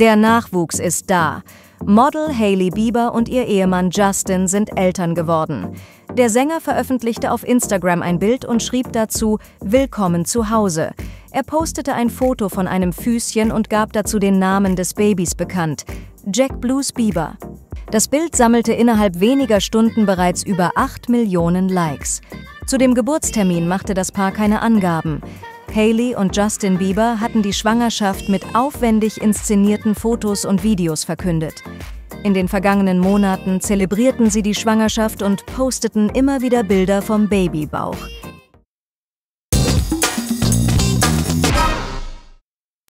Der Nachwuchs ist da. Model Hailey Bieber und ihr Ehemann Justin sind Eltern geworden. Der Sänger veröffentlichte auf Instagram ein Bild und schrieb dazu Willkommen zu Hause. Er postete ein Foto von einem Füßchen und gab dazu den Namen des Babys bekannt. Jack Blues Bieber. Das Bild sammelte innerhalb weniger Stunden bereits über 8 Millionen Likes. Zu dem Geburtstermin machte das Paar keine Angaben. Hailey und Justin Bieber hatten die Schwangerschaft mit aufwendig inszenierten Fotos und Videos verkündet. In den vergangenen Monaten zelebrierten sie die Schwangerschaft und posteten immer wieder Bilder vom Babybauch.